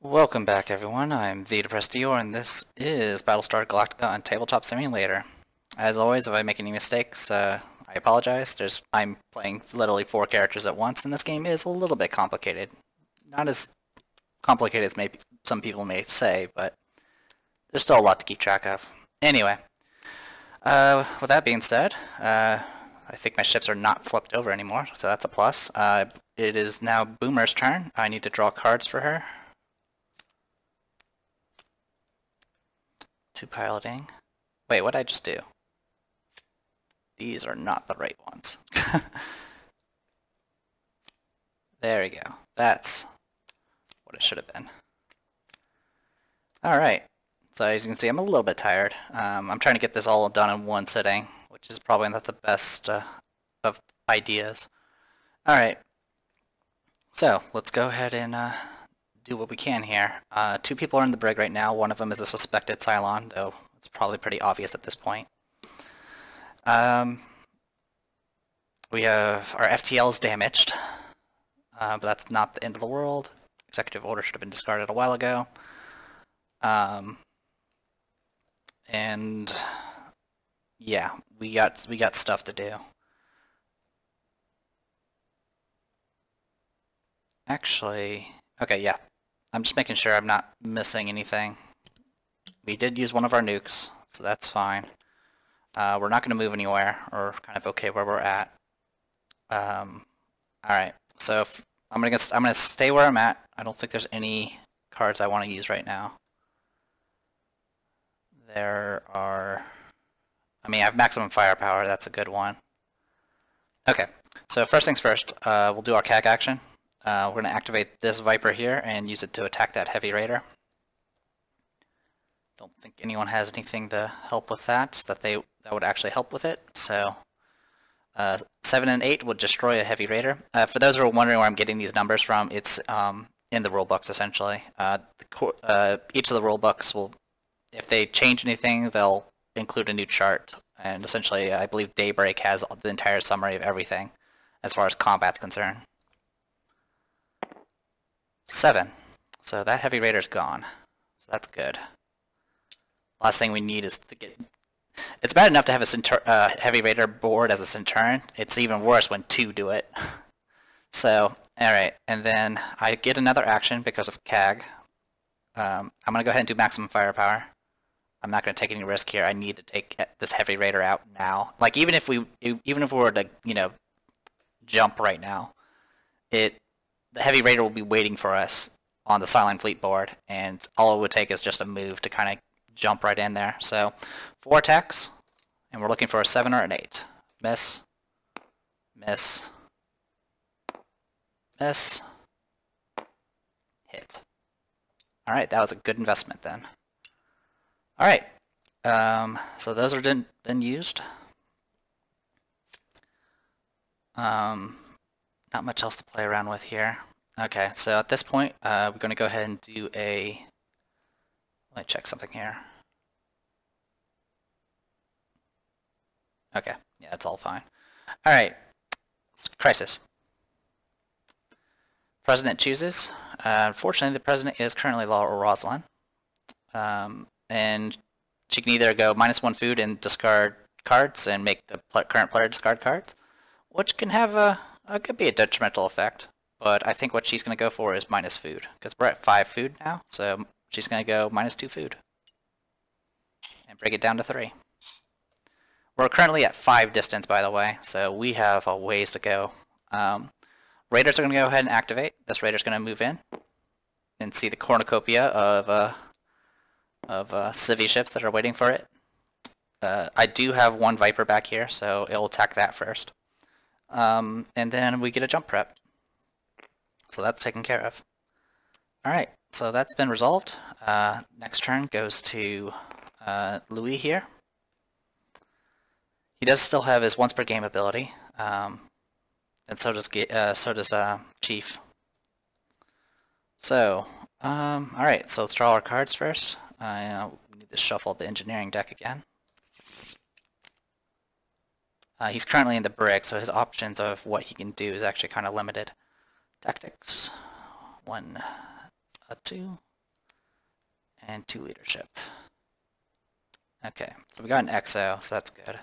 Welcome back everyone, I'm The Depressed Eeyore and this is Battlestar Galactica on Tabletop Simulator. As always, if I make any mistakes, uh, I apologize. There's I'm playing literally four characters at once and this game is a little bit complicated. Not as complicated as maybe some people may say, but there's still a lot to keep track of. Anyway, uh, with that being said, uh, I think my ships are not flipped over anymore, so that's a plus. Uh, it is now Boomer's turn. I need to draw cards for her. Two piloting. Wait, what did I just do? These are not the right ones. there we go. That's what it should have been. Alright, so as you can see I'm a little bit tired. Um, I'm trying to get this all done in one sitting, which is probably not the best uh, of ideas. Alright, so let's go ahead and uh, do what we can here. Uh, two people are in the brig right now. One of them is a suspected Cylon, though it's probably pretty obvious at this point. Um, we have our FTLs damaged, uh, but that's not the end of the world. Executive order should have been discarded a while ago. Um, and yeah, we got we got stuff to do. Actually, okay, yeah, I'm just making sure I'm not missing anything. We did use one of our nukes, so that's fine. Uh, we're not going to move anywhere. We're kind of okay where we're at. Um, all right, so if, I'm gonna I'm gonna stay where I'm at. I don't think there's any cards I want to use right now. There are, I mean, I have maximum firepower. That's a good one. Okay, so first things first, uh, we'll do our CAG action. Uh, we're going to activate this Viper here and use it to attack that Heavy Raider. Don't think anyone has anything to help with that, that they that would actually help with it. So uh, 7 and 8 would destroy a Heavy Raider. Uh, for those who are wondering where I'm getting these numbers from, it's um, in the rulebooks essentially. Uh, uh, each of the rulebooks will, if they change anything, they'll include a new chart. And essentially, I believe Daybreak has the entire summary of everything as far as combat's concerned. Seven. So that heavy raider's gone. So that's good. Last thing we need is to get... It's bad enough to have a Centur uh, heavy raider board as a Centurion. It's even worse when two do it. so, alright. And then I get another action because of CAG. Um, I'm going to go ahead and do maximum firepower. I'm not going to take any risk here. I need to take this heavy raider out now. Like even if we even if we were to, you know, jump right now, it the heavy raider will be waiting for us on the Cylon Fleet board, and all it would take is just a move to kind of jump right in there. So, four attacks, and we're looking for a 7 or an 8. Miss, miss, miss, hit. Alright, that was a good investment then. Alright, um, so those are been, been used. Um, not much else to play around with here. Okay, so at this point, uh, we're going to go ahead and do a... Let me check something here. Okay, yeah, it's all fine. All right, crisis. President chooses. Uh, unfortunately, the president is currently Laura Roslin. Um, and she can either go minus one food and discard cards and make the current player discard cards, which can have a, it could be a detrimental effect, but I think what she's going to go for is minus food, because we're at 5 food now, so she's going to go minus 2 food. And break it down to 3. We're currently at 5 distance, by the way, so we have a ways to go. Um, Raiders are going to go ahead and activate. This Raider's going to move in and see the cornucopia of, uh, of uh, civvy ships that are waiting for it. Uh, I do have one Viper back here, so it'll attack that first. Um, and then we get a jump prep. So that's taken care of. Alright, so that's been resolved. Uh, next turn goes to uh, Louis here. He does still have his once per game ability, um, and so does uh, so does uh, Chief. So, um, alright, so let's draw our cards first. Uh, we need to shuffle the engineering deck again. Uh, he's currently in the brig, so his options of what he can do is actually kind of limited. Tactics. One, a two, and two leadership. Okay, so we got an EXO, so that's good.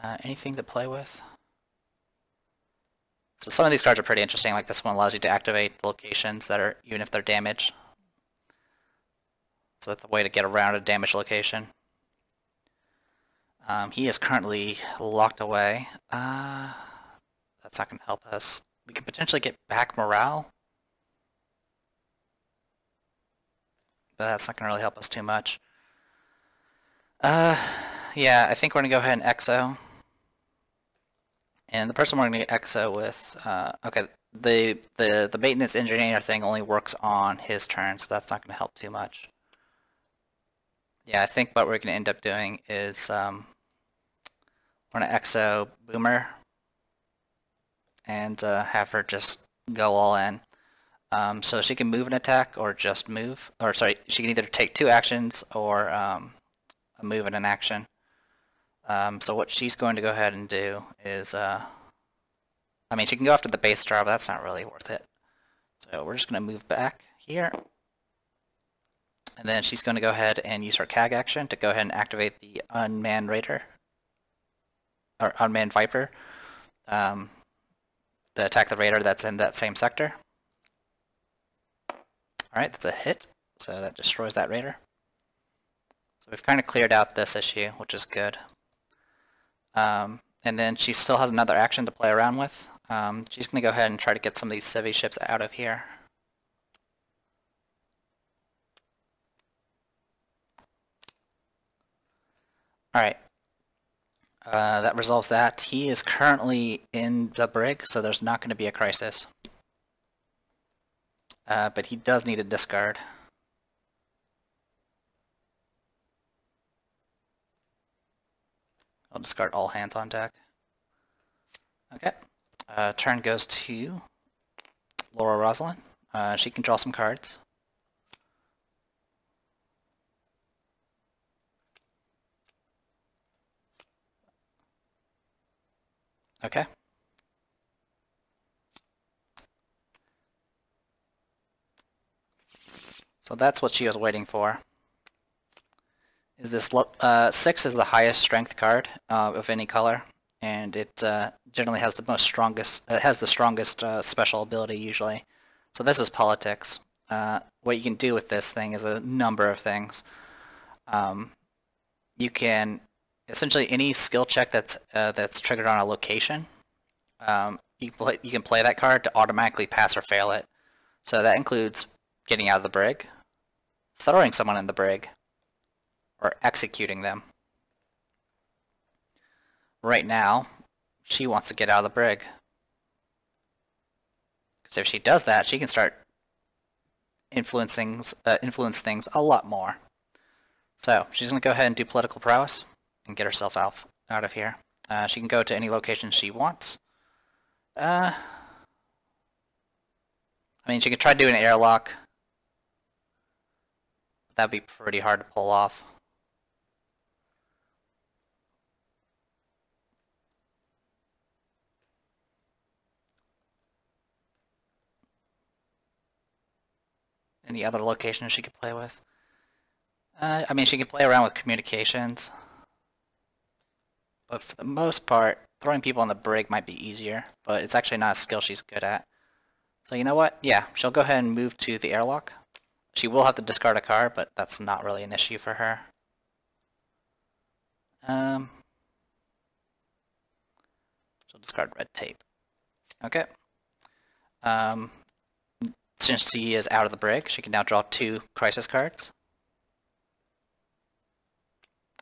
Uh, anything to play with? So some of these cards are pretty interesting, like this one allows you to activate locations that are, even if they're damaged. So that's a way to get around a damaged location. Um, he is currently locked away. Uh, that's not going to help us. We can potentially get back morale. But that's not going to really help us too much. Uh, yeah, I think we're going to go ahead and EXO. And the person we're going to EXO with, uh, okay, the, the, the maintenance engineer thing only works on his turn, so that's not going to help too much. Yeah, I think what we're going to end up doing is um, we're going to EXO Boomer and uh, have her just go all in. Um, so she can move an attack or just move, or sorry, she can either take two actions or um, a move and an action. Um, so what she's going to go ahead and do is, uh, I mean, she can go after the base star, but that's not really worth it. So we're just going to move back here. And then she's going to go ahead and use her CAG action to go ahead and activate the Unmanned Raider, or Unmanned Viper, um, to attack the Raider that's in that same sector. Alright, that's a hit, so that destroys that Raider. So we've kind of cleared out this issue, which is good. Um, and then she still has another action to play around with. Um, she's going to go ahead and try to get some of these civvy ships out of here. Alright. Uh, that resolves that. He is currently in the brig, so there's not going to be a crisis. Uh, but he does need a discard. I'll discard all hands on deck. Okay. Uh, turn goes to Laura Roslin. Uh, she can draw some cards. Okay. So that's what she was waiting for. Is this uh, six is the highest strength card uh, of any color, and it uh, generally has the most strongest. It has the strongest uh, special ability usually. So this is politics. Uh, what you can do with this thing is a number of things. Um, you can essentially any skill check that's uh, that's triggered on a location. Um, you can play you can play that card to automatically pass or fail it. So that includes getting out of the brig, throwing someone in the brig, or executing them. Right now, she wants to get out of the brig. Because if she does that, she can start influencing uh, influence things a lot more. So she's going to go ahead and do political prowess and get herself out, out of here. Uh, she can go to any location she wants. Uh, I mean, she could try doing an airlock. That'd be pretty hard to pull off. Any other locations she could play with? Uh, I mean, she could play around with communications. But for the most part, throwing people on the brig might be easier, but it's actually not a skill she's good at. So you know what? Yeah, she'll go ahead and move to the airlock. She will have to discard a card, but that's not really an issue for her. Um, she'll discard red tape. Okay. Um, since she is out of the brig, she can now draw two crisis cards.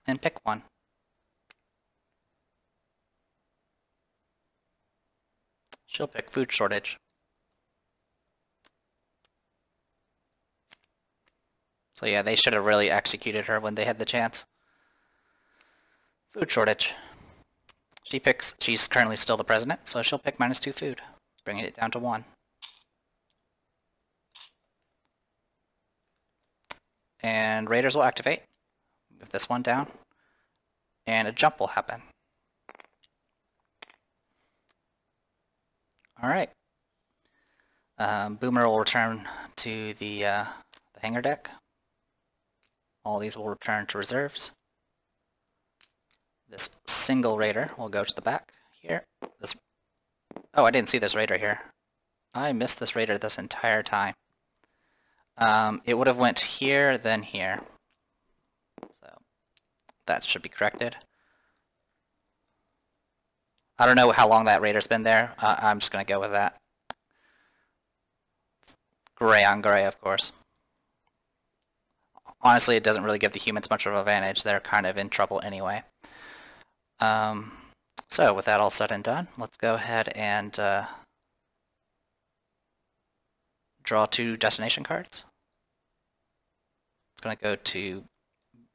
And pick one. She'll pick food shortage. So yeah, they should have really executed her when they had the chance. Food shortage. She picks, she's currently still the president, so she'll pick minus two food, bringing it down to one. And raiders will activate. Move this one down. And a jump will happen. Alright. Um, Boomer will return to the, uh, the hangar deck. All these will return to reserves. This single raider will go to the back here. This Oh, I didn't see this raider here. I missed this raider this entire time. Um, it would have went here, then here. So that should be corrected. I don't know how long that raider's been there. Uh, I'm just going to go with that. Gray on gray, of course. Honestly, it doesn't really give the humans much of an advantage. They're kind of in trouble anyway. Um, so with that all said and done, let's go ahead and uh, draw two destination cards. It's going to go to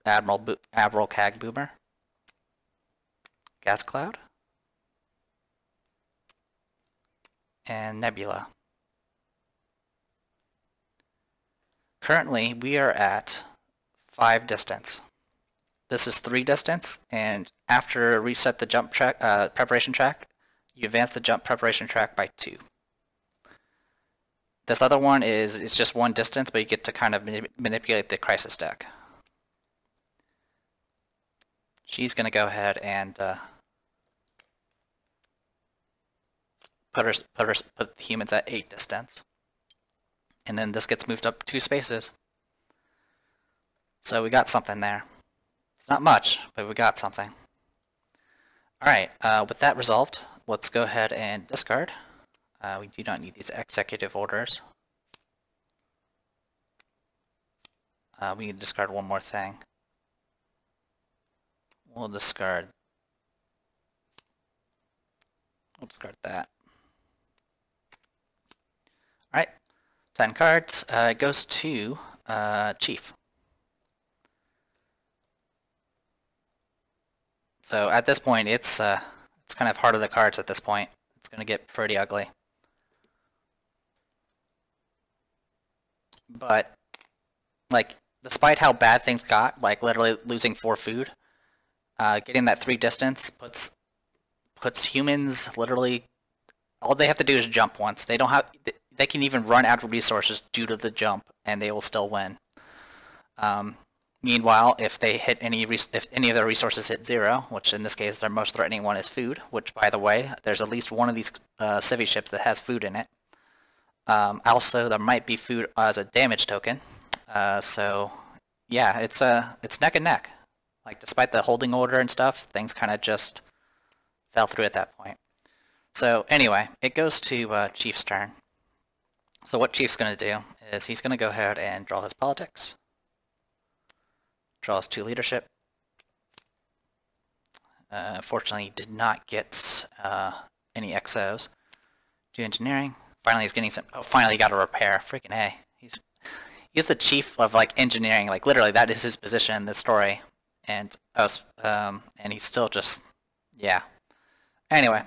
Admiral, Bo Admiral Cag Boomer, Gas Cloud, and Nebula. Currently, we are at 5 distance. This is 3 distance, and after reset the jump track, uh, preparation track, you advance the jump preparation track by 2. This other one is it's just one distance, but you get to kind of manip manipulate the crisis deck. She's going to go ahead and uh, put her put her put the humans at eight distance, and then this gets moved up two spaces. So we got something there. It's not much, but we got something. All right, uh, with that resolved, let's go ahead and discard. Uh, we do not need these executive orders. Uh, we need to discard one more thing. We'll discard. We'll discard that. Alright, 10 cards. Uh, it goes to uh, Chief. So at this point, it's uh, it's kind of hard of the cards at this point. It's going to get pretty ugly. But, like, despite how bad things got, like literally losing four food, uh, getting that three distance puts puts humans literally all they have to do is jump once. They don't have they can even run out of resources due to the jump, and they will still win. Um, meanwhile, if they hit any if any of their resources hit zero, which in this case their most threatening one is food, which by the way, there's at least one of these uh, civvy ships that has food in it. Um, also, there might be food as a damage token. Uh, so, yeah, it's uh, it's neck and neck. Like, despite the holding order and stuff, things kind of just fell through at that point. So, anyway, it goes to uh, Chief's turn. So what Chief's going to do is he's going to go ahead and draw his politics. draw Draws two leadership. Uh, fortunately, he did not get uh, any XOs. Do engineering. Finally, he's getting some. Oh, finally, he got a repair. Freaking a. He's he's the chief of like engineering. Like literally, that is his position in the story. And oh, um, and he's still just yeah. Anyway,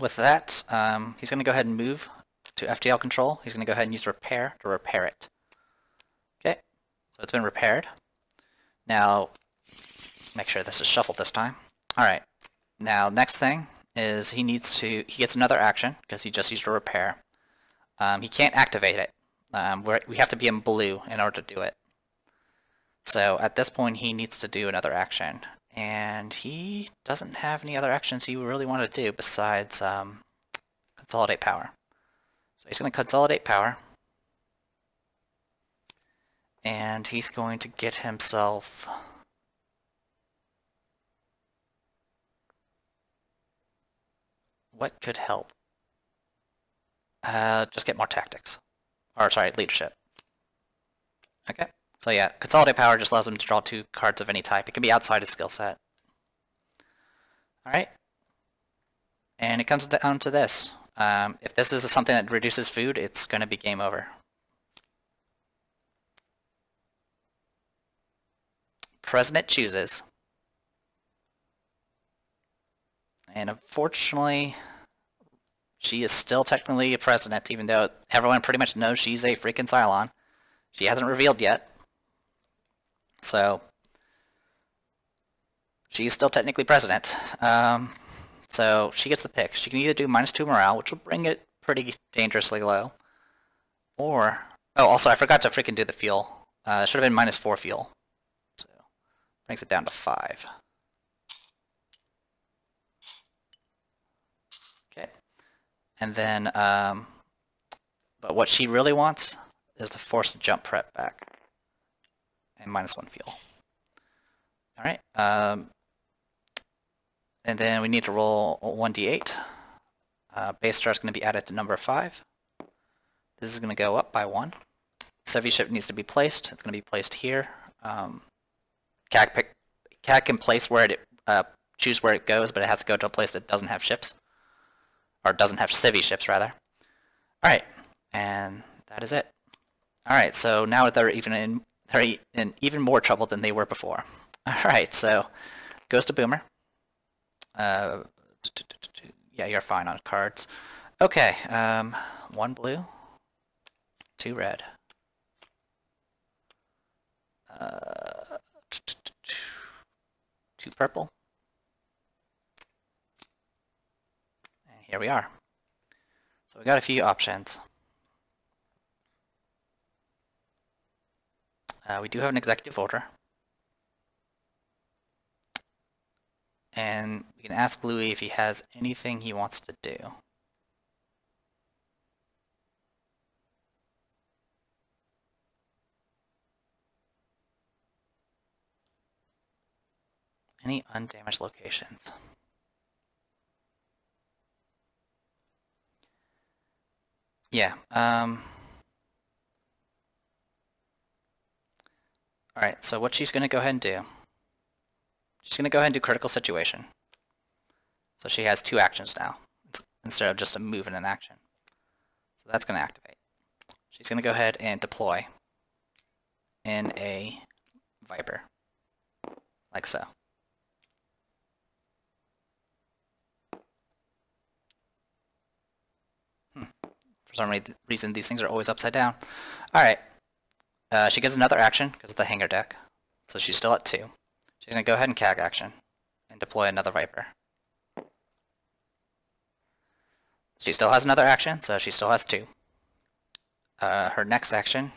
with that, um, he's going to go ahead and move to FTL control. He's going to go ahead and use repair to repair it. Okay, so it's been repaired. Now, make sure this is shuffled this time. All right, now next thing is he needs to, he gets another action because he just used a repair. Um, he can't activate it. Um, we have to be in blue in order to do it. So at this point he needs to do another action. And he doesn't have any other actions he really want to do besides um, consolidate power. So he's going to consolidate power. And he's going to get himself What could help? Uh, just get more tactics. Or, sorry, leadership. Okay. So yeah, Consolidate Power just allows him to draw two cards of any type. It can be outside his skill set. Alright. And it comes down to this. Um, if this is something that reduces food, it's going to be game over. President chooses. And unfortunately, she is still technically a president, even though everyone pretty much knows she's a freaking Cylon. She hasn't revealed yet. So, she's still technically president. Um, so, she gets the pick. She can either do minus 2 morale, which will bring it pretty dangerously low. Or, oh, also, I forgot to freaking do the fuel. Uh, it should have been minus 4 fuel. So brings it down to 5. Okay. And then, um, but what she really wants is the force jump prep back. And minus 1 fuel. Alright. Um, and then we need to roll 1d8. Uh, base star is going to be added to number 5. This is going to go up by 1. Civvy ship needs to be placed. It's going to be placed here. Um, CAG, pick, CAG can place where it, uh, choose where it goes, but it has to go to a place that doesn't have ships. Or doesn't have Civi ships, rather. Alright, and that is it. Alright, so now they're even in, they're in even more trouble than they were before. Alright, so goes to Boomer. Uh, yeah, you're fine on cards. Okay, um, one blue, two red. Uh, two purple. And here we are. So we got a few options. Uh, we do have an executive order. And we can ask Louis if he has anything he wants to do. Any undamaged locations? Yeah. Um, Alright, so what she's going to go ahead and do, she's going to go ahead and do critical situation. So she has two actions now, instead of just a move and an action. So that's going to activate. She's going to go ahead and deploy in a Viper, like so. For some reason, these things are always upside down. Alright. Uh, she gets another action because of the hangar deck. So she's still at 2. She's going to go ahead and CAG action and deploy another Viper. She still has another action, so she still has 2. Uh, her next action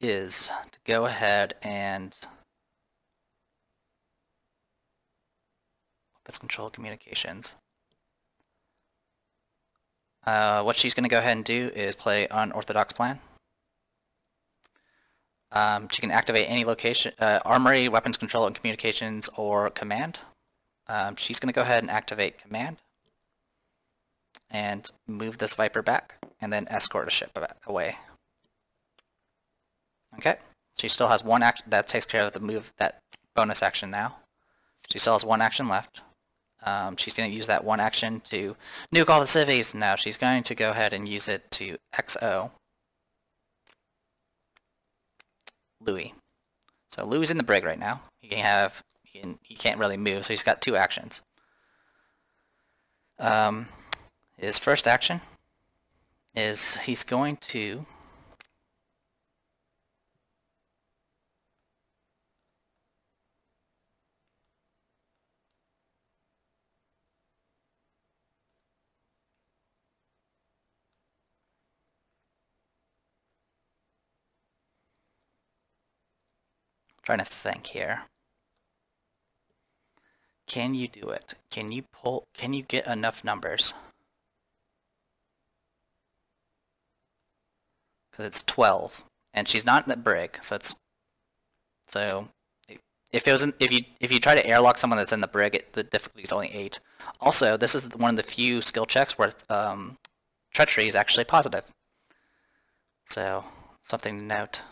is to go ahead and let's control communications. Uh, what she's going to go ahead and do is play Unorthodox Plan. Um, she can activate any location, uh, Armory, Weapons Control, and Communications, or Command. Um, she's going to go ahead and activate Command and move this Viper back, and then escort a ship away. Okay, she still has one action, that takes care of the move, that bonus action now. She still has one action left. Um, she's going to use that one action to nuke all the civies. Now she's going to go ahead and use it to XO Louis. So Louis in the brig right now. He can have he, can, he can't really move, so he's got two actions. Um, his first action is he's going to trying to think here. Can you do it? Can you pull, can you get enough numbers? Because it's 12. And she's not in the brig, so it's, so, if it was in, if you, if you try to airlock someone that's in the brig, it, the difficulty is only 8. Also, this is one of the few skill checks where um, treachery is actually positive. So, something to note.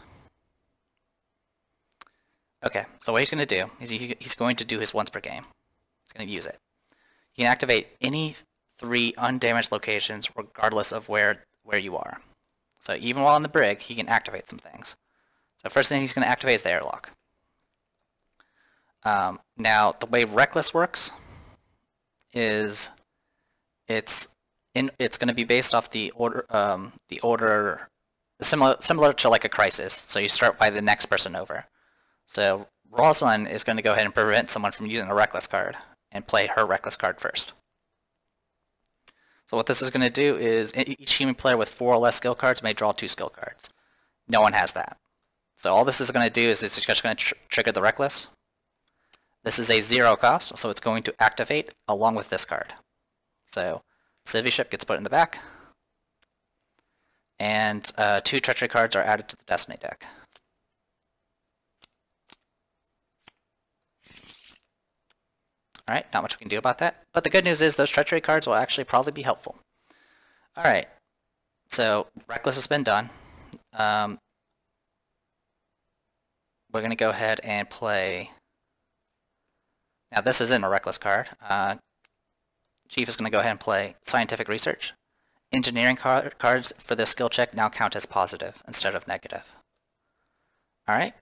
Okay, so what he's going to do is he, he's going to do his once per game. He's going to use it. He can activate any three undamaged locations regardless of where, where you are. So even while on the brig, he can activate some things. So first thing he's going to activate is the airlock. Um, now, the way Reckless works is it's in it's going to be based off the order um, the order similar similar to like a crisis. So you start by the next person over. So Roslin is going to go ahead and prevent someone from using a reckless card and play her reckless card first. So what this is going to do is each human player with four or less skill cards may draw two skill cards. No one has that. So all this is going to do is it's just going to tr trigger the Reckless. This is a zero cost, so it's going to activate along with this card. So Civvy Ship gets put in the back, and uh, two Treachery cards are added to the Destiny deck. Alright, not much we can do about that. But the good news is those treachery cards will actually probably be helpful. Alright, so Reckless has been done. Um, we're going to go ahead and play... Now this isn't a Reckless card. Uh, Chief is going to go ahead and play Scientific Research. Engineering card cards for this skill check now count as positive instead of negative. Alright,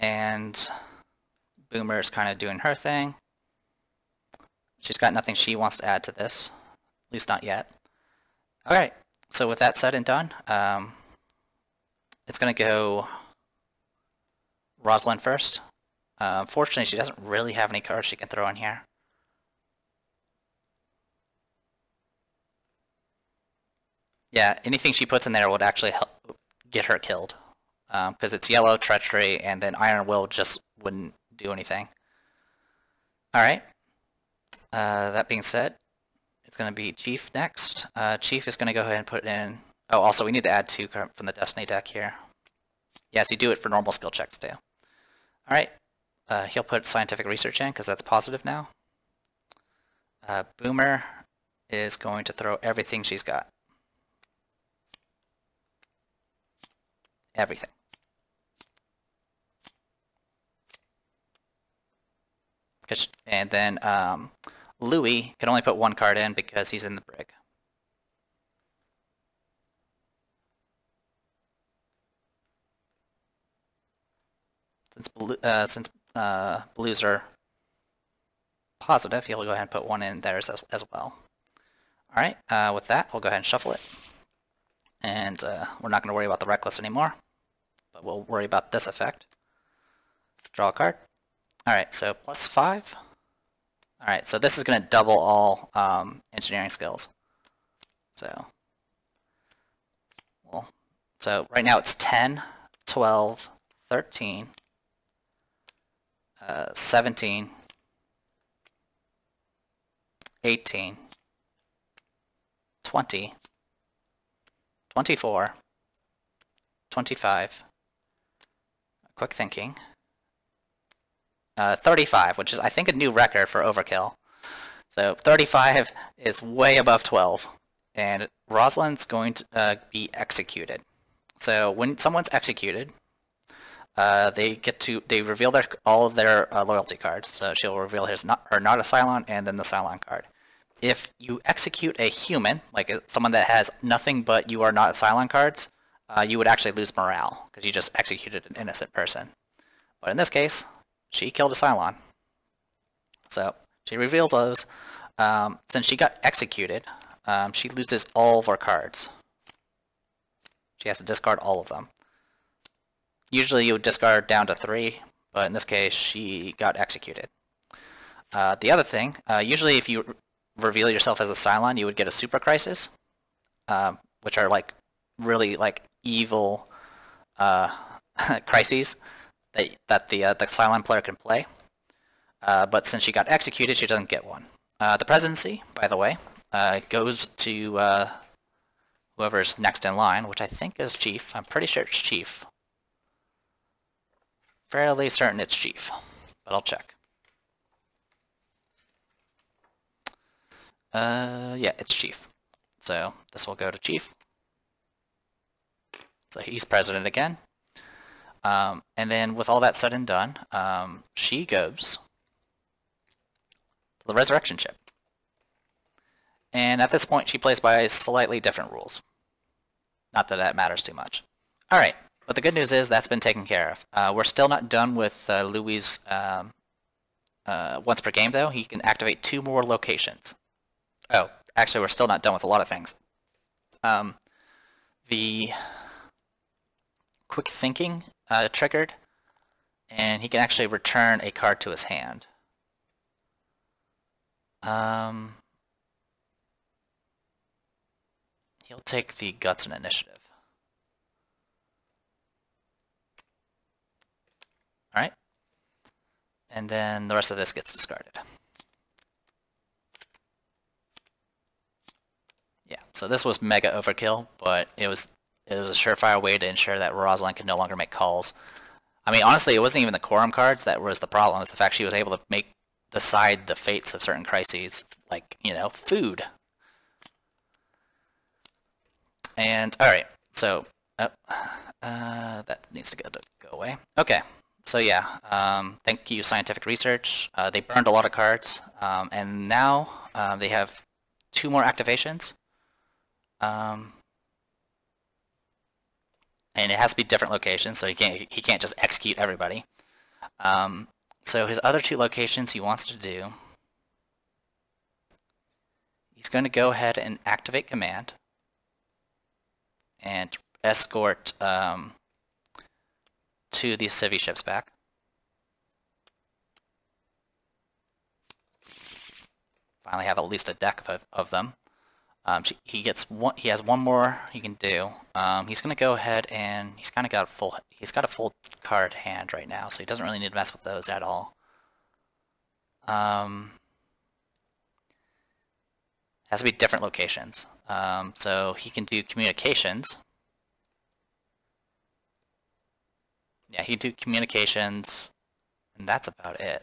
and Boomer is kind of doing her thing. She's got nothing she wants to add to this, at least not yet. Alright, so with that said and done, um, it's going to go Roslin first. Uh, unfortunately, she doesn't really have any cards she can throw in here. Yeah, anything she puts in there would actually help get her killed. Because um, it's yellow, treachery, and then Iron Will just wouldn't do anything. Alright. Uh, that being said, it's going to be Chief next. Uh, Chief is going to go ahead and put in... Oh, also, we need to add two from the Destiny deck here. Yes, you do it for normal skill checks, too. Alright. Uh, he'll put Scientific Research in, because that's positive now. Uh, Boomer is going to throw everything she's got. Everything. And then um, Louis can only put one card in because he's in the brig. Since, blue, uh, since uh, blues are positive, he'll go ahead and put one in there as, as well. Alright, uh, with that, we'll go ahead and shuffle it. And uh, we're not going to worry about the Reckless anymore, but we'll worry about this effect. Draw a card. Alright, so plus 5. Alright, so this is going to double all um, engineering skills. So, well, so right now it's 10, 12, 13, uh, 17, 18, 20, 24, 25, quick thinking, uh, 35, which is, I think, a new record for overkill. So 35 is way above 12, and Roslin's going to uh, be executed. So when someone's executed, uh, they get to they reveal their all of their uh, loyalty cards. So she'll reveal his not or not a Cylon and then the Cylon card. If you execute a human, like uh, someone that has nothing but you are not a Cylon cards, uh, you would actually lose morale because you just executed an innocent person. But in this case, she killed a Cylon. So she reveals those. Um, since she got executed, um, she loses all of her cards. She has to discard all of them. Usually you would discard down to three, but in this case she got executed. Uh, the other thing, uh, usually if you reveal yourself as a Cylon, you would get a Super Crisis, um, which are like really like evil uh, crises that, that the, uh, the Cylon player can play. Uh, but since she got executed, she doesn't get one. Uh, the presidency, by the way, uh, goes to uh, whoever's next in line, which I think is Chief. I'm pretty sure it's Chief. Fairly certain it's Chief, but I'll check. Yeah, it's Chief. So this will go to Chief. So he's president again. Um, and then with all that said and done, um, she goes to the resurrection ship. And at this point, she plays by slightly different rules. Not that that matters too much. All right, but the good news is that's been taken care of. Uh, we're still not done with uh, Louis' um, uh, once per game, though. He can activate two more locations. Oh, actually, we're still not done with a lot of things. Um, the quick thinking uh, triggered, and he can actually return a card to his hand. Um, he'll take the guts and initiative. All right. And then the rest of this gets discarded. Yeah, so this was mega overkill, but it was it was a surefire way to ensure that Roslin could no longer make calls. I mean, honestly, it wasn't even the quorum cards that was the problem. It's the fact she was able to make decide the fates of certain crises, like, you know, food. And, alright, so, uh, uh, that needs to go, to go away. Okay, so yeah, um, thank you, Scientific Research. Uh, they burned a lot of cards, um, and now uh, they have two more activations. Um, and it has to be different locations, so he can't he can't just execute everybody. Um, so his other two locations he wants to do, he's going to go ahead and activate command and escort um, to the civvy ships back. Finally have at least a deck of, of them. Um, he gets one. He has one more he can do. Um, he's gonna go ahead and he's kind of got a full. He's got a full card hand right now, so he doesn't really need to mess with those at all. Um, has to be different locations. Um, so he can do communications. Yeah, he can do communications, and that's about it.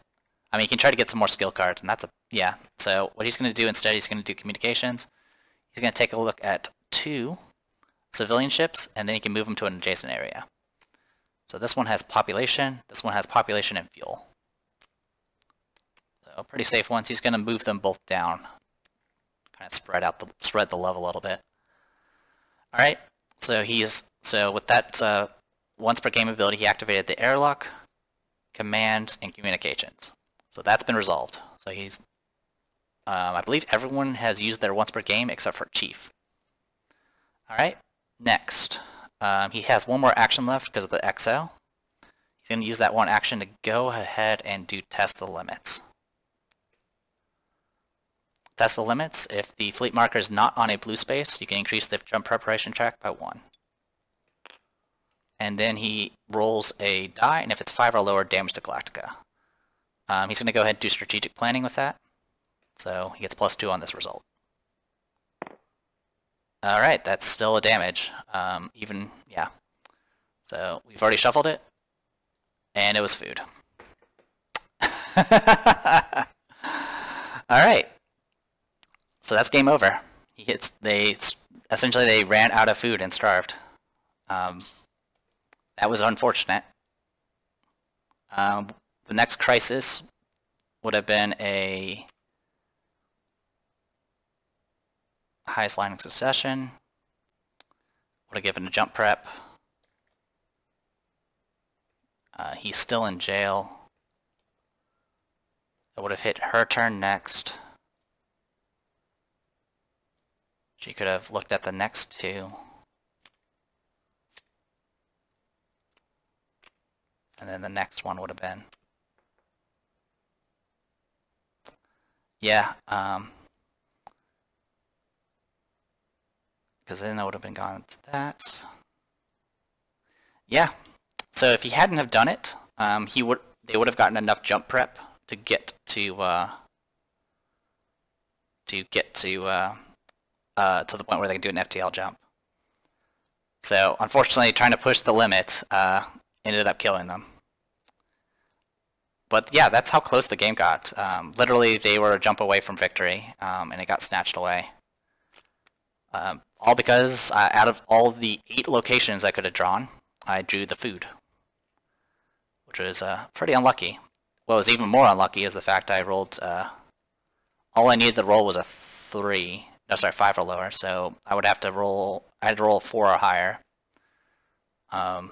I mean, he can try to get some more skill cards, and that's a yeah. So what he's going to do instead, he's going to do communications. He's going to take a look at two civilian ships, and then he can move them to an adjacent area. So this one has population, this one has population and fuel. So pretty safe ones. He's going to move them both down. Kind of spread out the spread the level a little bit. All right. So he's so with that uh, once per game ability, he activated the airlock, command, and communications. So that's been resolved. So he's um, I believe everyone has used their once per game except for Chief. Alright, next. Um, he has one more action left because of the XL. He's going to use that one action to go ahead and do test the limits. Test the limits. If the fleet marker is not on a blue space, you can increase the jump preparation track by one. And then he rolls a die, and if it's 5 or lower, damage to Galactica. Um, he's going to go ahead and do strategic planning with that. So he gets plus two on this result. All right, that's still a damage. Um, even, yeah. So we've already shuffled it, and it was food. All right. So that's game over. He hits. They essentially they ran out of food and starved. Um, that was unfortunate. Um, the next crisis would have been a highest line of succession. Would have given a jump prep. Uh, he's still in jail. It would have hit her turn next. She could have looked at the next two. And then the next one would have been. Yeah, um, because then I would have been gone to that. Yeah. So if he hadn't have done it, um, he would they would have gotten enough jump prep to get to uh, to get to uh, uh, to the point where they can do an FTL jump. So unfortunately, trying to push the limit uh, ended up killing them. But yeah, that's how close the game got. Um, literally, they were a jump away from victory, um, and it got snatched away. Um, all because uh, out of all the eight locations I could have drawn, I drew the food, which was uh, pretty unlucky. What was even more unlucky is the fact I rolled, uh, all I needed to roll was a 3, no sorry, 5 or lower, so I would have to roll, I had to roll 4 or higher. Um,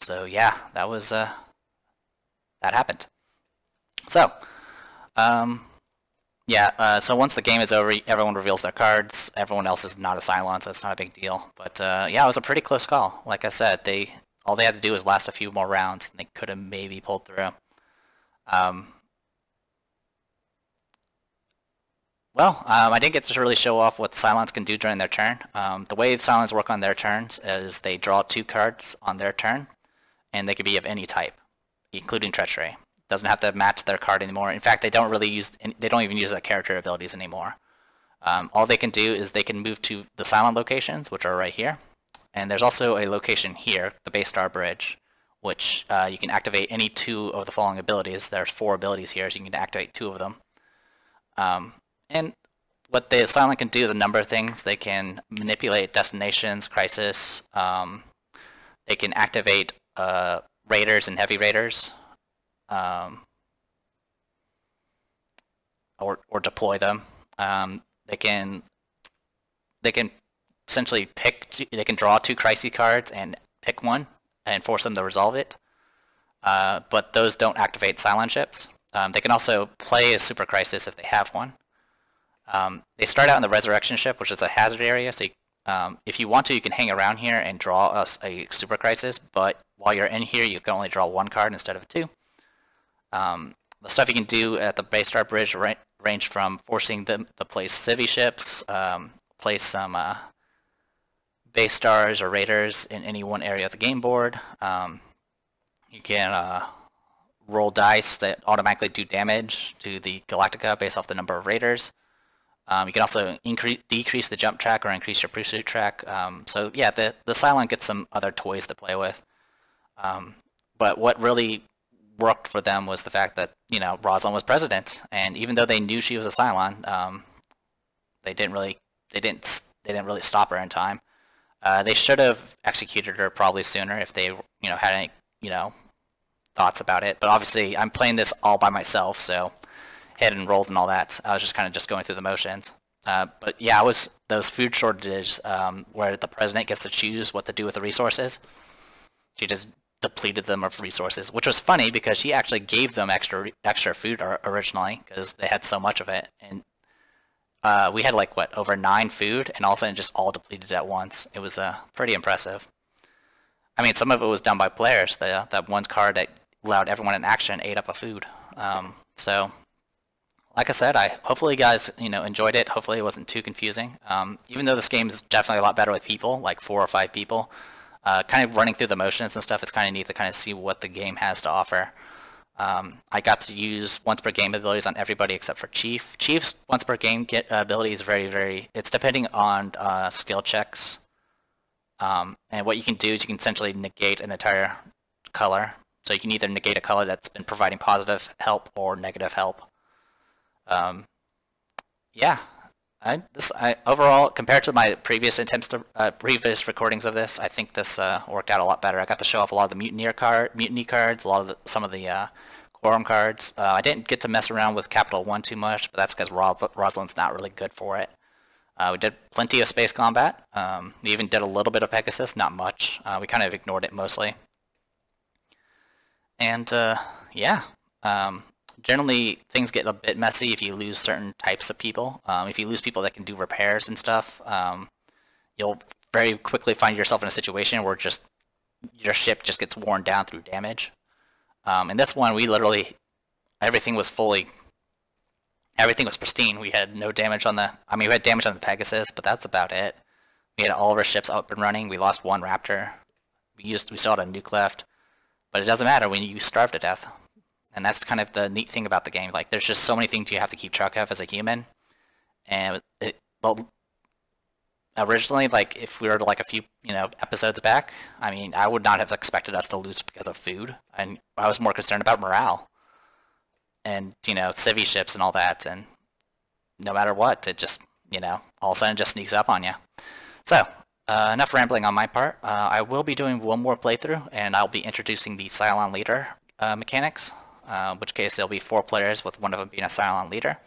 so yeah, that was, uh, that happened. So, um, yeah, uh, so once the game is over, everyone reveals their cards. Everyone else is not a Cylon, so it's not a big deal. But uh, yeah, it was a pretty close call. Like I said, they all they had to do was last a few more rounds, and they could have maybe pulled through. Um, well, um, I didn't get to really show off what Cylons can do during their turn. Um, the way Cylons work on their turns is they draw two cards on their turn, and they can be of any type, including Treachery. Doesn't have to match their card anymore. In fact, they don't really use, they don't even use their character abilities anymore. Um, all they can do is they can move to the Cylon locations, which are right here. And there's also a location here, the Base Star Bridge, which uh, you can activate any two of the following abilities. There's four abilities here, so you can activate two of them. Um, and what the Cylon can do is a number of things. They can manipulate destinations, crisis. Um, they can activate uh, raiders and heavy raiders, um, or or deploy them. Um, they can they can essentially pick. They can draw two crisis cards and pick one and force them to resolve it. Uh, but those don't activate Cylon ships. Um, they can also play a Super Crisis if they have one. Um, they start out in the Resurrection ship, which is a hazard area, so you, um, if you want to, you can hang around here and draw us a Super Crisis, but while you're in here, you can only draw one card instead of two. Um, the stuff you can do at the Base Star Bridge ra range from forcing them to place civvy ships, um, place some uh, base stars or raiders in any one area of the game board. Um, you can uh, roll dice that automatically do damage to the Galactica based off the number of raiders. Um, you can also increase, decrease the jump track or increase your pursuit track. Um, so yeah, the, the Cylon gets some other toys to play with. Um, but what really worked for them was the fact that, you know, Roslin was president. And even though they knew she was a Cylon, um, they didn't really, they didn't, they didn't really stop her in time. Uh, they should have executed her probably sooner if they, you know, had any, you know, thoughts about it. But obviously, I'm playing this all by myself, so hidden rolls and all that. I was just kind of just going through the motions. Uh, but yeah, it was those food shortages um, where the president gets to choose what to do with the resources. She just depleted them of resources, which was funny because she actually gave them extra extra food originally because they had so much of it. And uh, we had like what over nine food, and all of a sudden just all depleted at once. It was uh, pretty impressive. I mean, some of it was done by players. The, that one card that allowed everyone in action ate up a food. Um, so like I said, I hopefully you guys you know enjoyed it. Hopefully it wasn't too confusing. Um, even though this game is definitely a lot better with people, like four or five people, uh, kind of running through the motions and stuff. It's kind of neat to kind of see what the game has to offer. Um, I got to use once per game abilities on everybody except for Chief. Chief's once per game get ability is very very. It's depending on uh, skill checks. Um, and what you can do is you can essentially negate an entire color. So you can either negate a color that's been providing positive help or negative help. Um, yeah, I, this I, overall compared to my previous attempts to uh, previous recordings of this, I think this uh, worked out a lot better. I got to show off a lot of the mutineer card, mutiny cards, a lot of the, some of the uh, quorum cards. Uh, I didn't get to mess around with Colonial One too much, but that's because Ros Roslin's not really good for it. Uh, we did plenty of space combat. Um, we even did a little bit of Pegasus, not much. Uh, we kind of ignored it mostly. And yeah, um, generally things get a bit messy if you lose certain types of people. Um, if you lose people that can do repairs and stuff, um, you'll very quickly find yourself in a situation where just your ship just gets worn down through damage. Um, in this one, we literally everything was fully everything was pristine. We had no damage on the. I mean, we had damage on the Pegasus, but that's about it. We had all of our ships up and running. We lost one Raptor. We used we still had a nuke left, but it doesn't matter when you starve to death and that's kind of the neat thing about the game. Like, there's just so many things you have to keep track of as a human, and it, well, originally, like if we were like a few you know episodes back, I mean, I would not have expected us to lose because of food, and I was more concerned about morale, and you know, civvy ships and all that, and no matter what, it just you know all of a sudden just sneaks up on you. So. Uh, enough rambling on my part. Uh, I will be doing one more playthrough, and I'll be introducing the Cylon Leader uh, mechanics uh, in which case there'll be four players with one of them being a Cylon leader.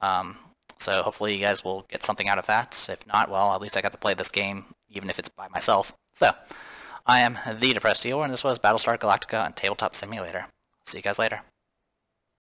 Um, so hopefully you guys will get something out of that. If not, well, at least I got to play this game, even if it's by myself. So, I am the Depressed Eeyore, and this was Battlestar Galactica and Tabletop Simulator. See you guys later.